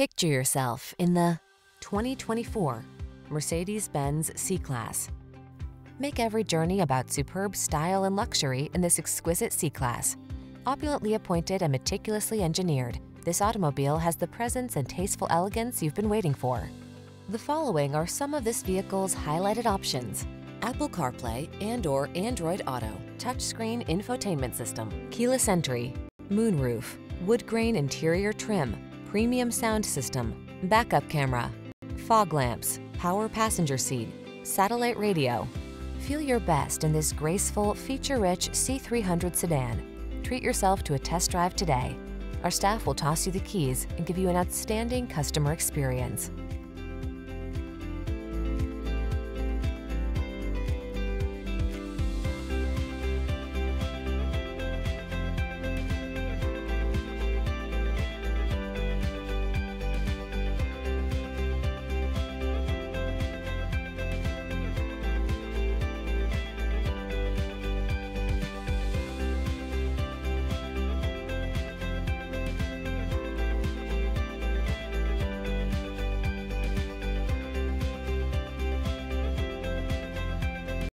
Picture yourself in the 2024 Mercedes-Benz C-Class. Make every journey about superb style and luxury in this exquisite C-Class. Opulently appointed and meticulously engineered, this automobile has the presence and tasteful elegance you've been waiting for. The following are some of this vehicle's highlighted options. Apple CarPlay and or Android Auto, touchscreen infotainment system, keyless entry, moonroof, wood grain interior trim, premium sound system, backup camera, fog lamps, power passenger seat, satellite radio. Feel your best in this graceful, feature-rich C300 sedan. Treat yourself to a test drive today. Our staff will toss you the keys and give you an outstanding customer experience.